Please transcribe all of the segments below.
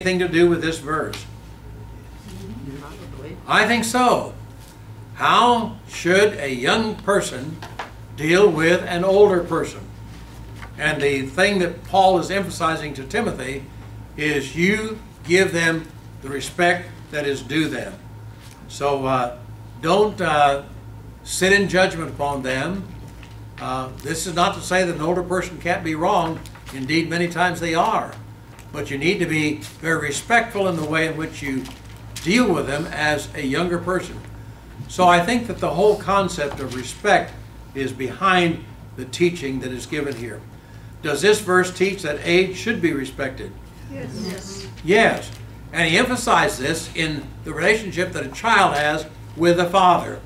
anything to do with this verse? I think so. How should a young person deal with an older person? And the thing that Paul is emphasizing to Timothy is you give them the respect that is due them. So uh, don't uh, sit in judgment upon them. Uh, this is not to say that an older person can't be wrong. Indeed, many times they are. But you need to be very respectful in the way in which you deal with them as a younger person. So I think that the whole concept of respect is behind the teaching that is given here. Does this verse teach that age should be respected? Yes. Yes. yes. And he emphasized this in the relationship that a child has with a father.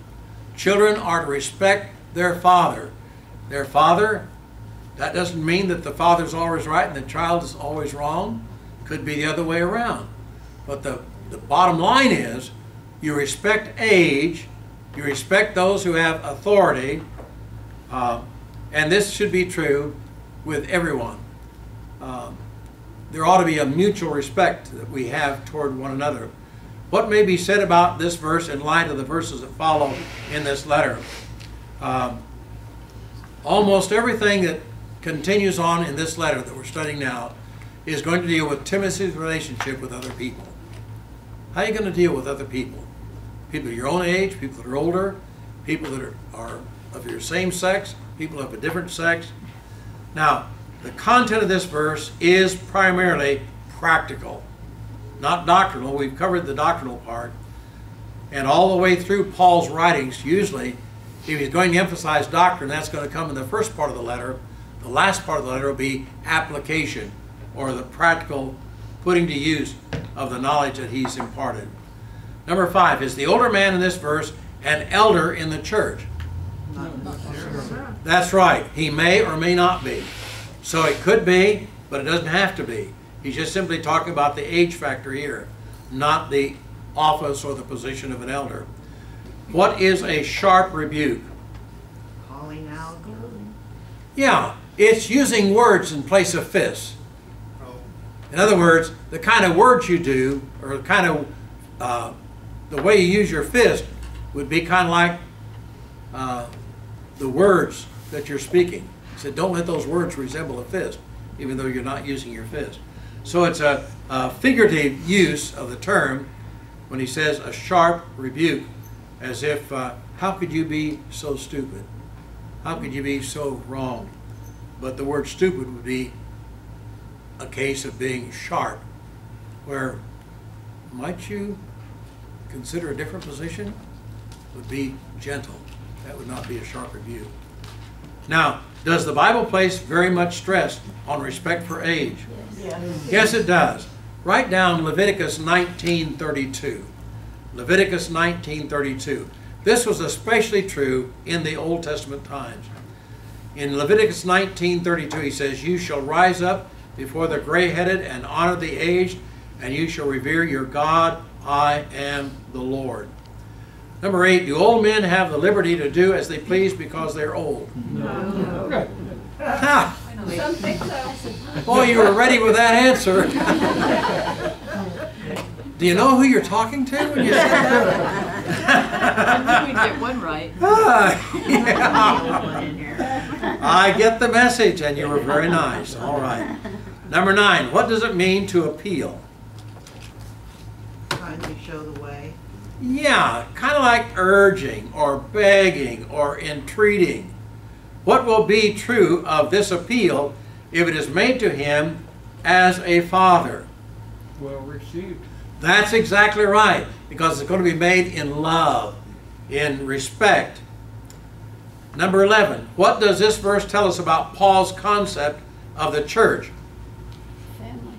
Children are to respect their father. Their father, that doesn't mean that the father's always right and the child is always wrong. Could be the other way around. But the, the bottom line is you respect age, you respect those who have authority, uh, and this should be true with everyone. Um, there ought to be a mutual respect that we have toward one another. What may be said about this verse in light of the verses that follow in this letter? Um, almost everything that continues on in this letter that we're studying now is going to deal with Timothy's relationship with other people. How are you going to deal with other people? People your own age, people that are older, people that are, are of your same sex, people of a different sex. Now, the content of this verse is primarily practical, not doctrinal. We've covered the doctrinal part. And all the way through Paul's writings, usually, if he's going to emphasize doctrine, that's going to come in the first part of the letter. The last part of the letter will be application, or the practical putting to use of the knowledge that he's imparted. Number five, is the older man in this verse an elder in the church? That's right. He may or may not be. So it could be, but it doesn't have to be. He's just simply talking about the age factor here, not the office or the position of an elder. What is a sharp rebuke? Calling out. Yeah, it's using words in place of fists. In other words, the kind of words you do, or the kind of uh, the way you use your fist, would be kind of like uh, the words that you're speaking. He said, don't let those words resemble a fist, even though you're not using your fist. So it's a, a figurative use of the term when he says a sharp rebuke, as if, uh, how could you be so stupid? How could you be so wrong? But the word stupid would be a case of being sharp, where might you consider a different position? Would be gentle. That would not be a sharp rebuke. Now, does the Bible place very much stress on respect for age? Yes. Yes, it does. Write down Leviticus 19:32. Leviticus 19:32. This was especially true in the Old Testament times. In Leviticus 19:32 he says, "You shall rise up before the gray-headed and honor the aged, and you shall revere your God. I am the Lord." Number 8, do old men have the liberty to do as they please because they're old? No. Ha! Some think so. Boy, you were ready with that answer. Do you know who you're talking to when you said that? we get one right. Ah, yeah. I get the message, and you were very nice. All right. Number nine, what does it mean to appeal? Kindly show the way. Yeah, kind of like urging or begging or entreating. What will be true of this appeal if it is made to him as a father? well received. That's exactly right, because it's going to be made in love, in respect. Number 11, what does this verse tell us about Paul's concept of the church? Family.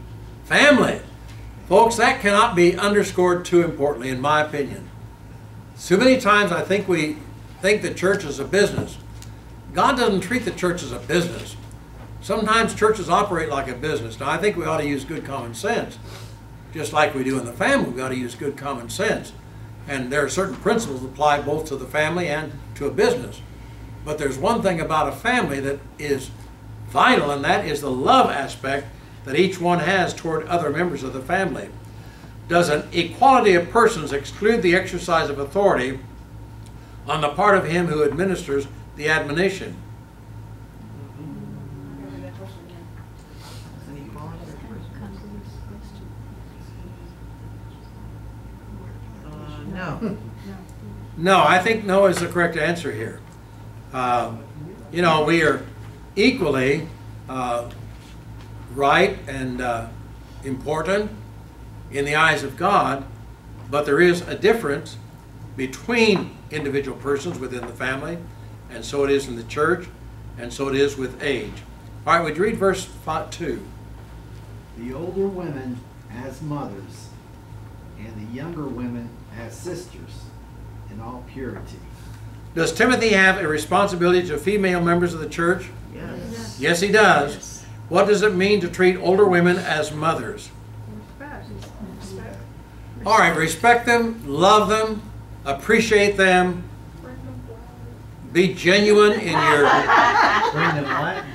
Family. Folks, that cannot be underscored too importantly, in my opinion. So many times I think we think the church is a business. God doesn't treat the church as a business. Sometimes churches operate like a business. Now, I think we ought to use good common sense. Just like we do in the family, we ought to use good common sense. And there are certain principles apply both to the family and to a business. But there's one thing about a family that is vital, and that is the love aspect that each one has toward other members of the family. Does an equality of persons exclude the exercise of authority on the part of him who administers the admonition? An equality of persons. Uh, no. No, I think no is the correct answer here. Uh, You know, we are equally uh, right and uh, important in the eyes of God, but there is a difference between individual persons within the family, and so it is in the church, and so it is with age. All right, would you read verse fi- 2? The older women as mothers, and the younger women as sisters, in all purity. Does Timothy have a responsibility to female members of the church? Yes. Yes, he does. What does it mean to treat older women as mothers? Respect. All right, respect them, love them, appreciate them, be genuine in your. Bring them what?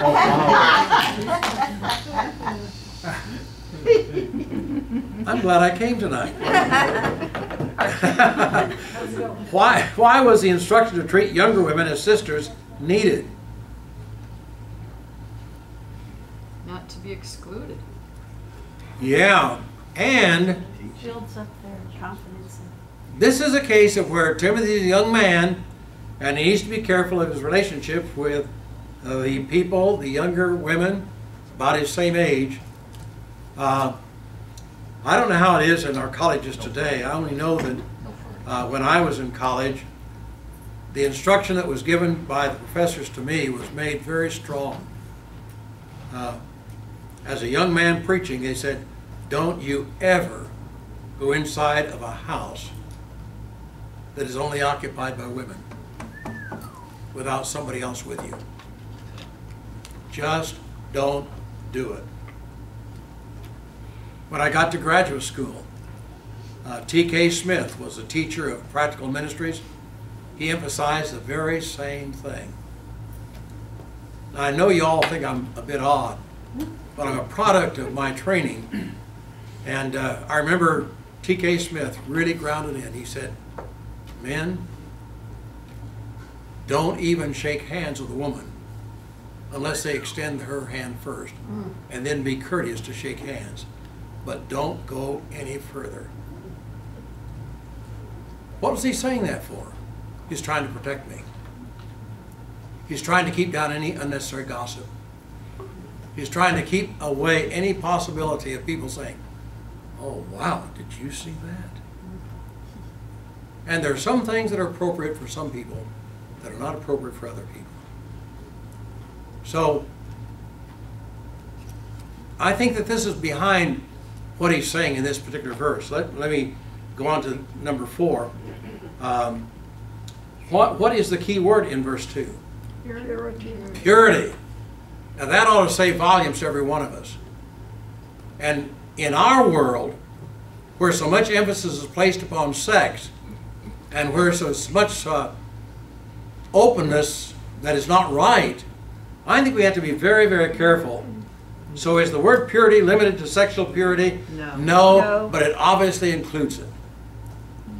Oh, I'm glad I came tonight. why, why was the instruction to treat younger women as sisters needed? Not to be excluded. Yeah, and Builds up their confidence. this is a case of where Timothy is a young man and he needs to be careful of his relationship with uh, the people, the younger women, about his same age. Uh, I don't know how it is in our colleges today. I only know that uh, when I was in college, the instruction that was given by the professors to me was made very strong. Uh, as a young man preaching, they said, Don't you ever go inside of a house that is only occupied by women without somebody else with you. Just don't do it. When I got to graduate school, uh, T.K. Smith was a teacher of practical ministries. He emphasized the very same thing. Now, I know you all think I'm a bit odd, but I'm a product of my training. And uh, I remember T.K. Smith really grounded in. He said, Men, don't even shake hands with a woman unless they extend her hand first, and then be courteous to shake hands. But don't go any further. What was he saying that for? He's trying to protect me. He's trying to keep down any unnecessary gossip. He's trying to keep away any possibility of people saying, Oh, wow, did you see that? And there are some things that are appropriate for some people that are not appropriate for other people. So, I think that this is behind what he's saying in this particular verse. Let, let me go on to number four. Um, what, what is the key word in verse 2? Purity. Purity. Now that ought to say volumes to every one of us. And in our world, where so much emphasis is placed upon sex, and where so much uh, openness that is not right, I think we have to be very, very careful. So is the word purity limited to sexual purity? No. No, No. but it obviously includes it.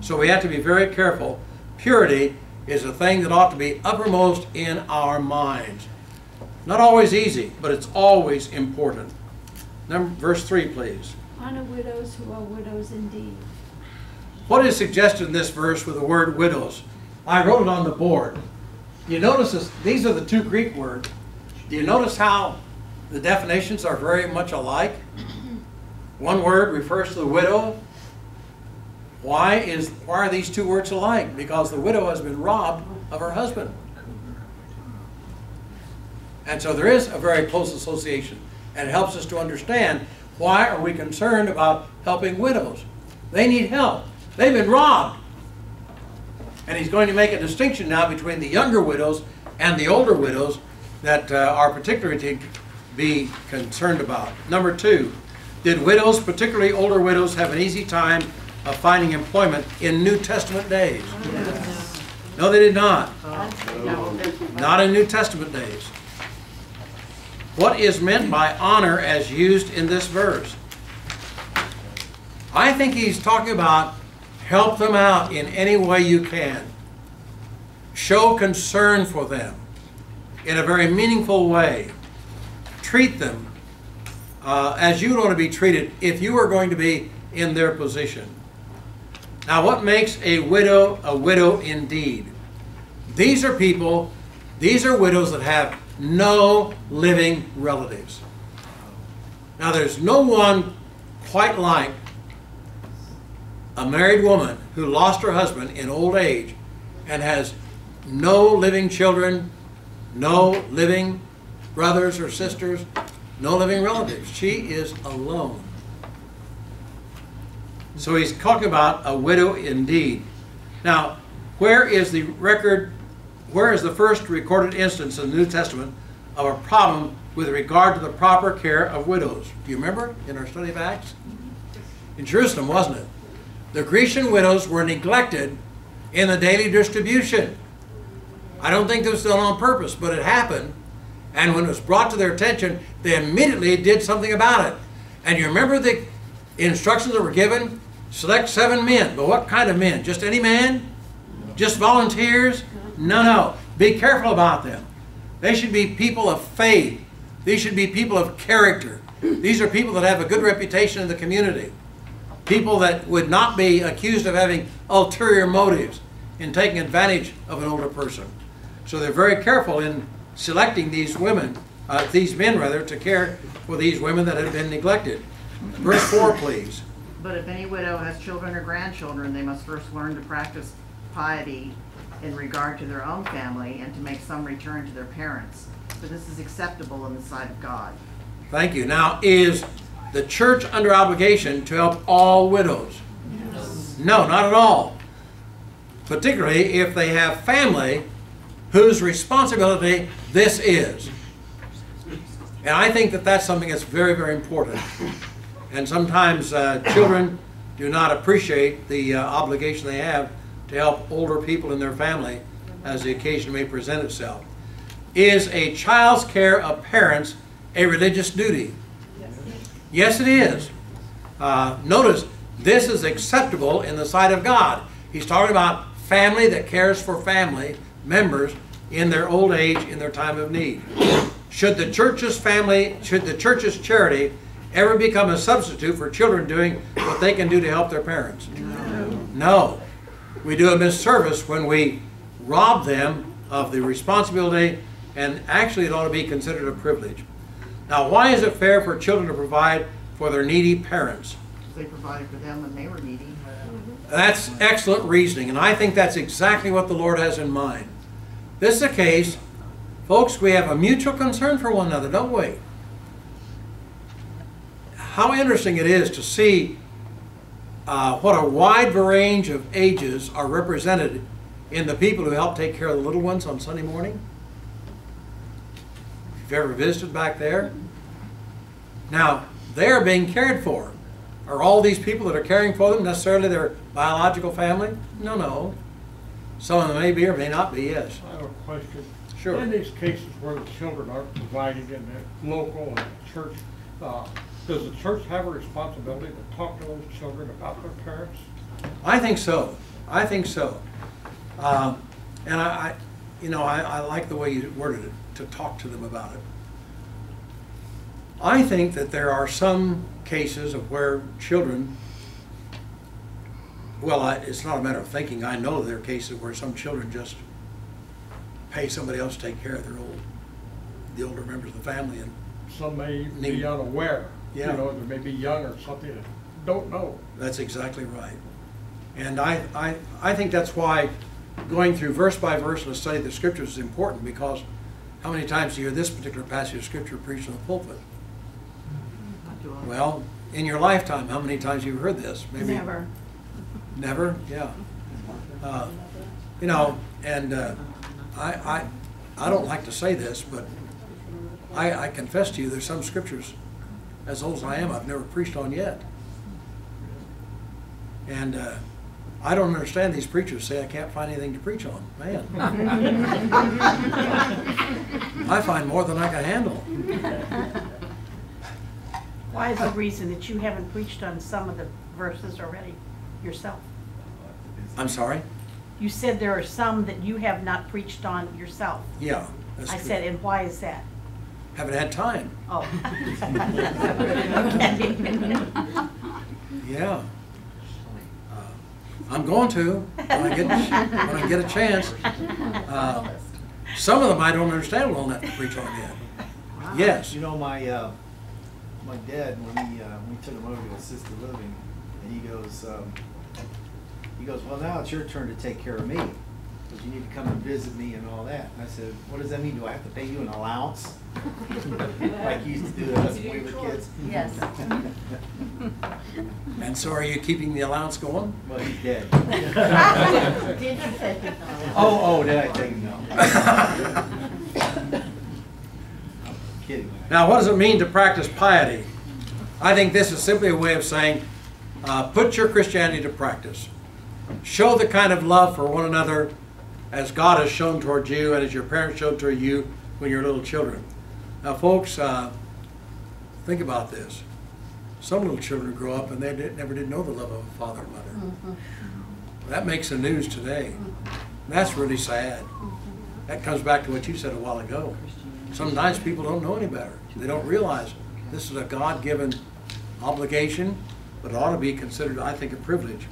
So we have to be very careful. Purity is a thing that ought to be uppermost in our minds. Not always easy, but it's always important. Number, verse 3, please. Honor widows who are widows indeed. What is suggested in this verse with the word widows? I wrote it on the board. You notice this, these are the two Greek words. Do you notice how the definitions are very much alike? One word refers to the widow. Why is why are these two words alike? Because the widow has been robbed of her husband. And so there is a very close association. And it helps us to understand why are we concerned about helping widows? They need help. They've been robbed. And he's going to make a distinction now between the younger widows and the older widows that uh, are particularly be concerned about. Number two, did widows, particularly older widows, have an easy time of finding employment in New Testament days? No, they did not. Not in New Testament days. what is meant by honor as used in this verse. I think he's talking about help them out in any way you can. Show concern for them in a very meaningful way. Treat them uh, as you would want to be treated if you were going to be in their position. Now, what makes a widow a widow indeed? These are people, these are widows that have no living relatives. Now, there's no one quite like a married woman who lost her husband in old age and has no living children, no living brothers or sisters, no living relatives. She is alone. So he's talking about a widow indeed. Now, where is the record, where is the first recorded instance in the New Testament of a problem with regard to the proper care of widows? Do you remember in our study of Acts? In Jerusalem, wasn't it? The Grecian widows were neglected in the daily distribution. I don't think this was done on purpose, but it happened. And when it was brought to their attention, they immediately did something about it. And you remember the instructions that were given? Select seven men. But what kind of men? Just any man? Just volunteers? No, no. Be careful about them. They should be people of faith. These should be people of character. These are people that have a good reputation in the community. People that would not be accused of having ulterior motives in taking advantage of an older person. So they're very careful in selecting these women, uh, these men rather, to care for these women that have been neglected. Verse 4, please. But if any widow has children or grandchildren, they must first learn to practice piety in regard to their own family and to make some return to their parents. For this is acceptable in the sight of God. Thank you. Now, is the church under obligation to help all widows? No, not at all. Particularly if they have family whose responsibility this is. And I think that that's something that's very, very important. And sometimes uh, children do not appreciate the uh, obligation they have to help older people in their family as the occasion may present itself. Is a child's care of parents a religious duty? Yes, it is. Uh, notice, this is acceptable in the sight of God. He's talking about family that cares for family members in their old age, in their time of need. Should the church's family, should the church's charity ever become a substitute for children doing what they can do to help their parents? No. No. We do a misservice when we rob them of the responsibility, and actually it ought to be considered a privilege. Now, why is it fair for children to provide for their needy parents? They provided for them when they were needy. That's excellent reasoning, and I think that's exactly what the Lord has in mind. This is a case, folks, we have a mutual concern for one another, don't we? How interesting it is to see uh, what a wide range of ages are represented in the people who help take care of the little ones on Sunday morning. If you've ever visited back there, now they are being cared for. Are all these people that are caring for them necessarily their biological family? No, no. Some of them may be or may not be, yes. I have a question. Sure. In these cases where the children aren't provided in the local and church, uh, does the church have a responsibility to talk to those children about their parents? I think so. I think so. Um, and I, I you know, I, I like the way you worded it, to talk to them about it. I think that there are some cases of where children, well, I, it's not a matter of thinking. I know there are cases where some children just pay somebody else to take care of their old, the older members of the family, and Some may Need- be unaware, Yeah. you know, they may be young or something, and don't know. That's exactly right. And I, I, I think that's why going through verse by verse in a study of the scriptures is important because how many times do you hear this particular passage of scripture preached in the pulpit? Not too long. Well, in your lifetime, how many times you've you heard this? Maybe Never. Never? Yeah. Uh, You know, and uh, I, I, I don't like to say this, but I, I confess to you, there's some scriptures, as old as I am, I've never preached on yet. And uh, I don't understand these preachers say I can't find anything to preach on. Man. I find more than I can handle. Why is the reason that you haven't preached on some of the verses already yourself? I'm sorry? You said there are some that you have not preached on yourself. Yeah. that's I true. said, and why is that? Haven't had time. Oh. Okay. Yeah. Uh, I'm going to, when I get, when I get a chance. Uh, Some of them I don't understand well enough to preach on yet. Yes. You know, my, uh, my dad, when he, uh, we took him over to assisted living, and he goes, um, he goes, well, now it's your turn to take care of me, because you need to come and visit me and all that. And I said, what does that mean? Do I have to pay you an allowance? Like you used to do to us when we were kids? Yes. And so are you keeping the allowance going? Well, he's dead. Did you take it? Oh, oh, did I take him? No. Kidding. Now, what does it mean to practice piety? I think this is simply a way of saying, uh, put your Christianity to practice. Show the kind of love for one another as God has shown toward you and as your parents showed toward you when you were little children. Now, folks, uh, think about this. Some little children grow up and they did, never did know the love of a father and mother. That makes the news today. And that's really sad. That comes back to what you said a while ago. Sometimes people don't know any better. They don't realize this is a God-given obligation, but it ought to be considered, I think, a privilege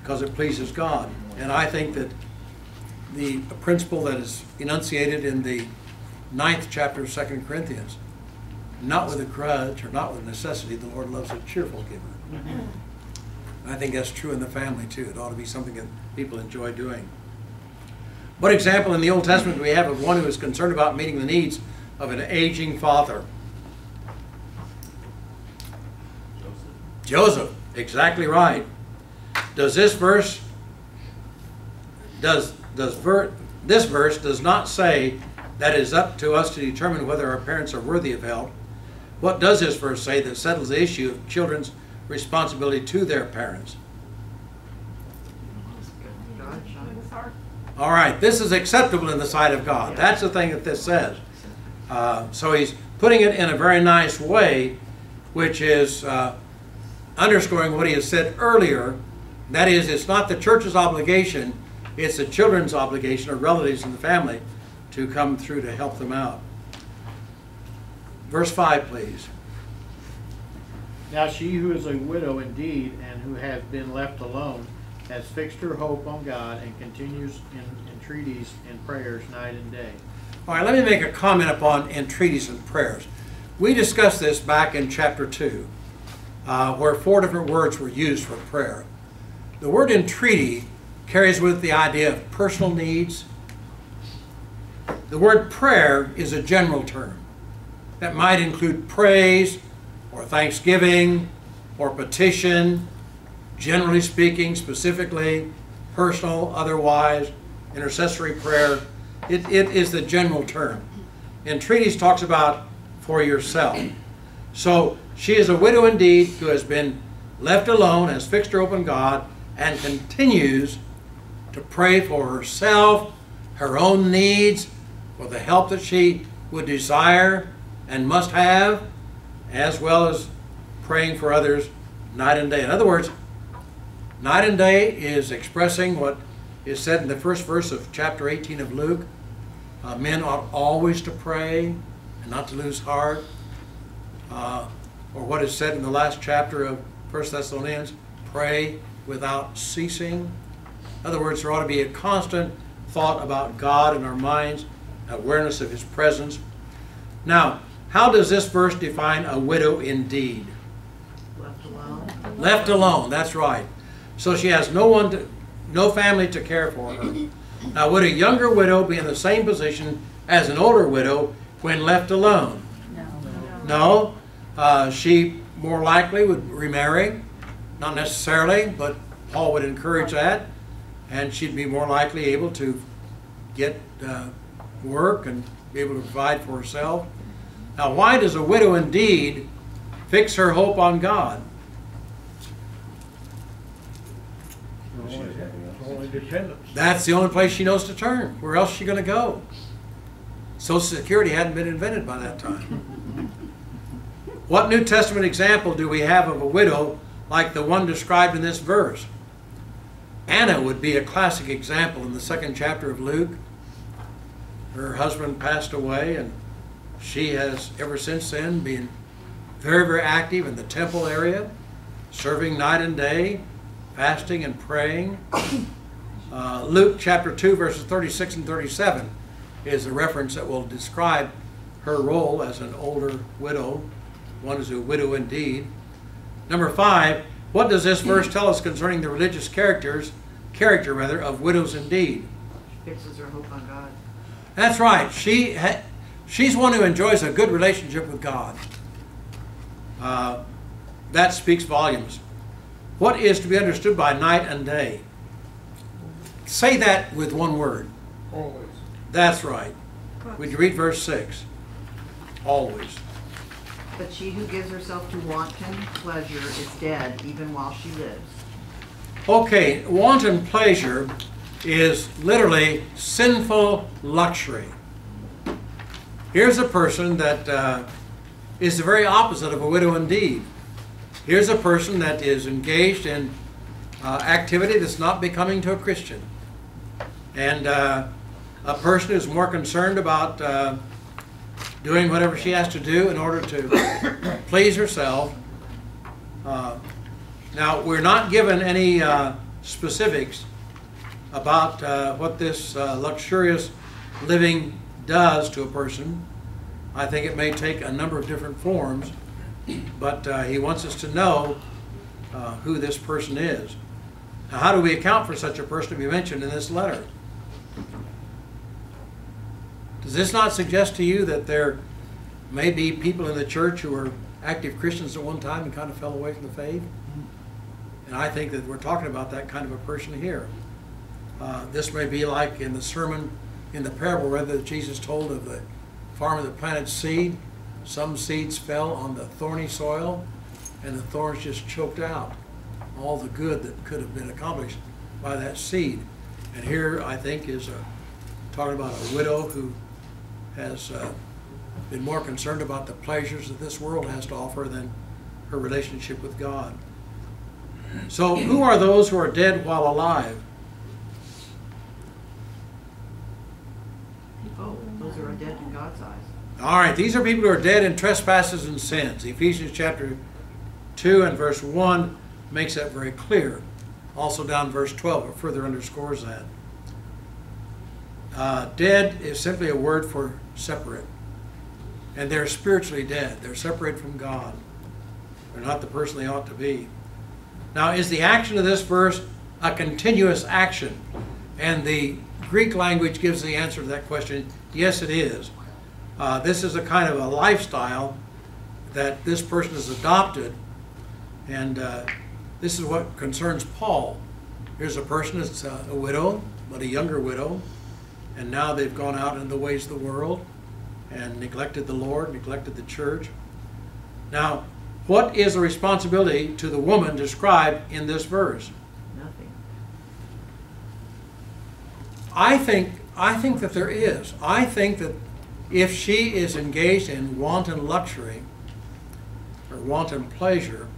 because it pleases God. And I think that the principle that is enunciated in the ninth chapter of Second Corinthians, not with a grudge or not with necessity, the Lord loves a cheerful giver. I think that's true in the family too. It ought to be something that people enjoy doing. What example in the Old Testament do we have of one who is concerned about meeting the needs of an aging father? Joseph, Joseph, exactly right. Does this verse does does ver, this verse does not say that it is up to us to determine whether our parents are worthy of help. What does this verse say that settles the issue of children's responsibility to their parents? God, Sean. All right, this is acceptable in the sight of God. That's the thing that this says. Uh, so he's putting it in a very nice way, which is uh, underscoring what he has said earlier. That is, it's not the church's obligation, it's the children's obligation or relatives in the family to come through to help them out. Verse 5, please. Now she who is a widow indeed, and who has been left alone, has fixed her hope on God, and continues in entreaties and prayers night and day. All right, let me make a comment upon entreaties and prayers. We discussed this back in chapter 2, uh, where four different words were used for prayer. The word entreaty carries with it the idea of personal needs. The word prayer is a general term that might include praise or thanksgiving or petition, generally speaking, specifically, personal, otherwise, intercessory prayer. It, it is the general term. And Entreaties talks about for yourself. So she is a widow indeed who has been left alone, has fixed her open God, and continues to pray for herself, her own needs, for the help that she would desire and must have, as well as praying for others night and day. In other words, night and day is expressing what is said in the first verse of chapter 18 of Luke. Uh, men ought always to pray and not to lose heart. Uh, or what is said in the last chapter of 1 Thessalonians, pray without ceasing. In other words, there ought to be a constant thought about God in our minds, awareness of His presence. Now, how does this verse define a widow indeed? Left alone. Left alone, that's right. So she has no one, to, no family to care for her. Now, would a younger widow be in the same position as an older widow when left alone? No. No. Uh, she more likely would remarry, not necessarily, but Paul would encourage that, and she'd be more likely able to get uh, work and be able to provide for herself. Now, why does a widow indeed fix her hope on God? That's the only place she knows to turn. Where else is she gonna go? Social Security hadn't been invented by that time. What New Testament example do we have of a widow like the one described in this verse? Anna would be a classic example in the second chapter of Luke. Her husband passed away, and she has ever since then been very, very active in the temple area, serving night and day, fasting and praying. Uh, Luke chapter 2, verses 36 and 37 is a reference that will describe her role as an older widow. One is a widow indeed. Number five, what does this verse tell us concerning the religious characters, character rather, of widows indeed? She fixes her hope on God. That's right. She ha- she's one who enjoys a good relationship with God. Uh, that speaks volumes. What is to be understood by night and day? Say that with one word. Always. That's right. Would you read verse 6? Always. But she who gives herself to wanton pleasure is dead even while she lives. Okay, wanton pleasure is literally sinful luxury. Here's a person that uh, is the very opposite of a widow indeed. Here's a person that is engaged in uh, activity that's not becoming to a Christian. And uh, a person who's more concerned about uh, doing whatever she has to do in order to please herself. Uh, now, we're not given any uh, specifics about uh, what this luxurious living does to a person. I think it may take a number of different forms, but uh, he wants us to know uh, who this person is. Now, how do we account for such a person to be mentioned in this letter? Does this not suggest to you that there may be people in the church who were active Christians at one time and kind of fell away from the faith? And I think that we're talking about that kind of a person here. Uh, this may be like in the sermon, in the parable rather that Jesus told of the farmer that planted seed. Some seeds fell on the thorny soil, and the thorns just choked out all the good that could have been accomplished by that seed. And here, I think, is a, talking about a widow who has uh, been more concerned about the pleasures that this world has to offer than her relationship with God. So, who are those who are dead while alive? Oh, those who are dead in God's eyes. All right, these are people who are dead in trespasses and sins. Ephesians chapter 2 and verse 1 makes that very clear. Also down verse 12, it further underscores that. Uh, dead is simply a word for separate. And they're spiritually dead. They're separated from God. They're not the person they ought to be. Now, is the action of this verse a continuous action? And the Greek language gives the answer to that question yes, it is. Uh, this is a kind of a lifestyle that this person has adopted, and uh, this is what concerns Paul. Here's a person that's uh, a widow, but a younger widow, and now they've gone out in the ways of the world and neglected the Lord, neglected the church. Now, what is the responsibility to the woman described in this verse? Nothing. I think I think that there is. I think that if she is engaged in wanton luxury or wanton pleasure,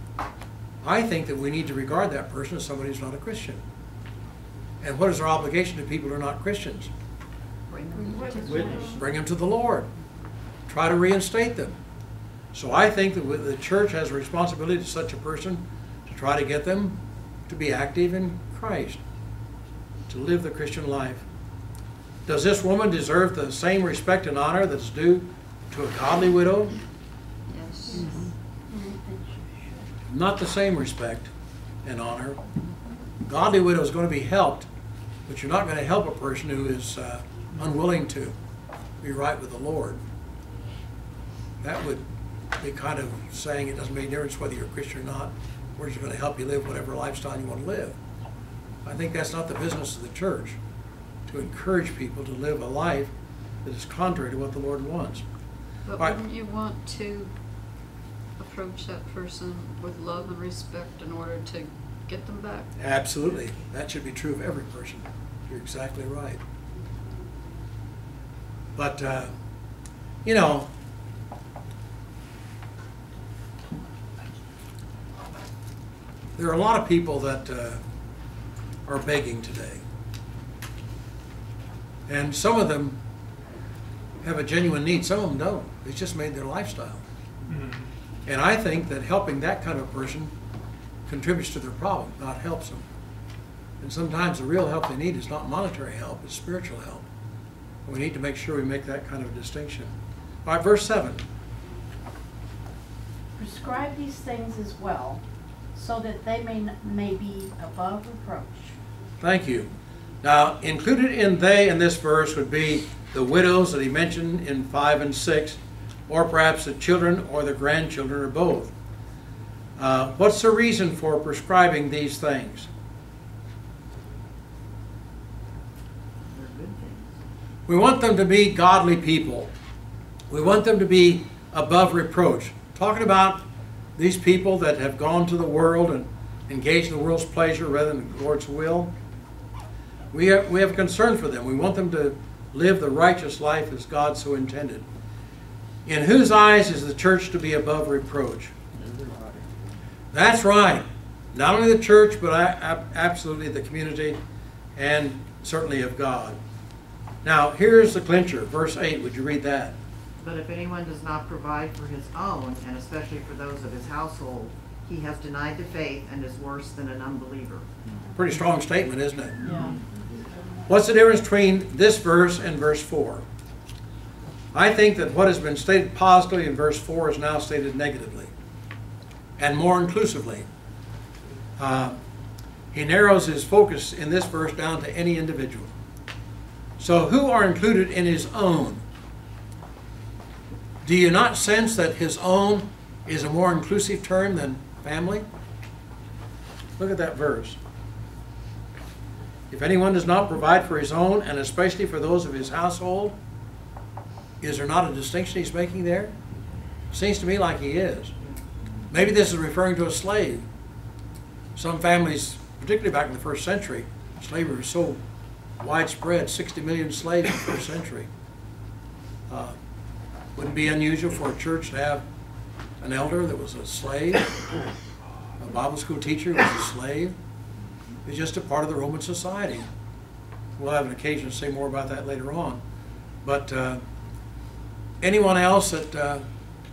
I think that we need to regard that person as somebody who's not a Christian. And what is our obligation to people who are not Christians? Bring them to Witness. Bring them to the Lord. Try to reinstate them. So I think that the church has a responsibility to such a person to try to get them to be active in Christ, to live the Christian life. Does this woman deserve the same respect and honor that's due to a godly widow? Yes. Not the same respect and honor. Godly widow is going to be helped, but you're not going to help a person who is uh, unwilling to be right with the Lord. That would be kind of saying it doesn't make a difference whether you're a Christian or not. We're just going to help you live whatever lifestyle you want to live. I think that's not the business of the church, to encourage people to live a life that is contrary to what the Lord wants. But Right. wouldn't you want to approach that person with love and respect in order to get them back. Absolutely. That should be true of every person. You're exactly right. But, uh, you know, there are a lot of people that uh, are begging today. And some of them have a genuine need, some of them don't. It's just made their lifestyle. Mm-hmm. And I think that helping that kind of person contributes to their problem, not helps them. And sometimes the real help they need is not monetary help, it's spiritual help. We need to make sure we make that kind of distinction. All right, verse 7. Prescribe these things as well, so that they may, may be above reproach. Thank you. Now, included in they in this verse would be the widows that he mentioned in 5 and 6, or perhaps the children or the grandchildren or both. Uh, what's the reason for prescribing these things? We want them to be godly people. We want them to be above reproach. Talking about these people that have gone to the world and engaged in the world's pleasure rather than the Lord's will. We have, we have concern for them. We want them to live the righteous life as God so intended. In whose eyes is the church to be above reproach? That's right. Not only the church, but I- absolutely the community and certainly of God. Now, here's the clincher, verse 8. Would you read that? But if anyone does not provide for his own, and especially for those of his household, he has denied the faith and is worse than an unbeliever. Pretty strong statement, isn't it? Yeah. What's the difference between this verse and verse 4? I think that what has been stated positively in verse 4 is now stated negatively and more inclusively. Uh, he narrows his focus in this verse down to any individual. So, who are included in his own? Do you not sense that his own is a more inclusive term than family? Look at that verse. If anyone does not provide for his own, and especially for those of his household, is there not a distinction he's making there? Seems to me like he is. Maybe this is referring to a slave. Some families, particularly back in the first century, slavery was so widespread 60 million slaves in the first century. Uh, wouldn't be unusual for a church to have an elder that was a slave, a Bible school teacher was a slave. It's just a part of the Roman society. We'll have an occasion to say more about that later on. But uh, anyone else that uh,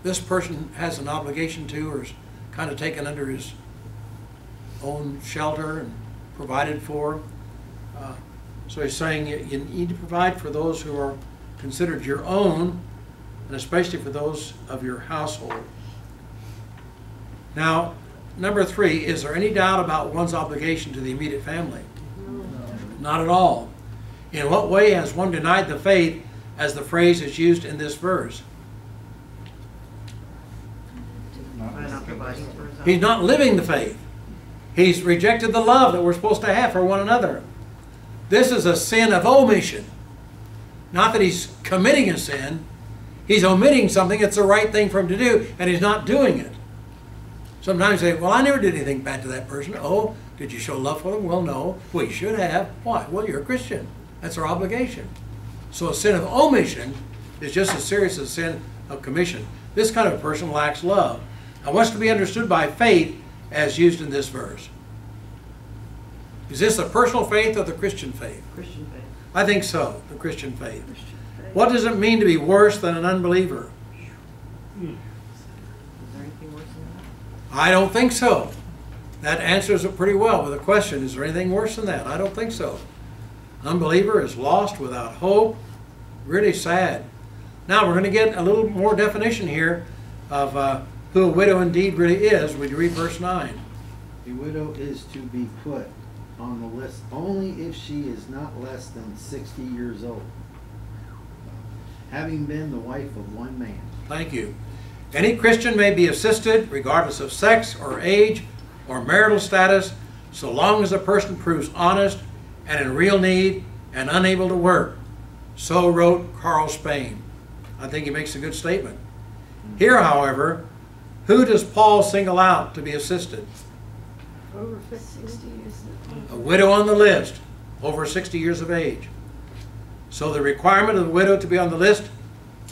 this person has an obligation to or is kind of taken under his own shelter and provided for. Uh, so he's saying you, you need to provide for those who are considered your own, and especially for those of your household. Now, number three, is there any doubt about one's obligation to the immediate family? No. Not at all. In what way has one denied the faith as the phrase is used in this verse? By not providing for his own. He's not living the faith. He's rejected the love that we're supposed to have for one another. This is a sin of omission. Not that he's committing a sin, he's omitting something It's the right thing for him to do, and he's not doing it. Sometimes they say, Well, I never did anything bad to that person. Oh, did you show love for them? Well, no. Well, you should have. Why? Well, you're a Christian. That's our obligation. So a sin of omission is just as serious as a sin of commission. This kind of person lacks love. Now, what's to be understood by faith as used in this verse? Is this the personal faith or the Christian faith? Christian faith. I think so, the Christian faith. Christian faith. What does it mean to be worse than an unbeliever? Is there anything worse than that? I don't think so. That answers it pretty well with a question Is there anything worse than that? I don't think so. Unbeliever is lost without hope. Really sad. Now we're going to get a little more definition here of uh, who a widow indeed really is. Would you read verse 9? A widow is to be put on the list only if she is not less than sixty years old, having been the wife of one man. Thank you. Any Christian may be assisted, regardless of sex or age or marital status, so long as the person proves honest and in real need and unable to work. So wrote Carl Spain. I think he makes a good statement. Here, however, who does Paul single out to be assisted? Over. Sixty years. A widow on the list, over 60 years of age. So the requirement of the widow to be on the list,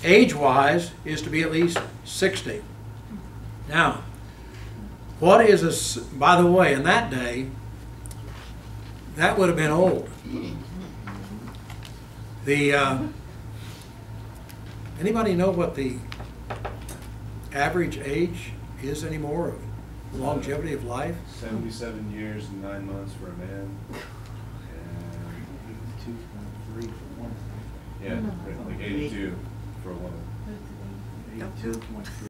age-wise, is to be at least 60. Now, what is a, s- by the way, in that day, that would have been old. The, uh, anybody know what the average age is anymore of longevity of life? Seventy-seven years and nine months for a man. Two point three for one. Yeah, like eighty-two for a woman. Eighty-two point three.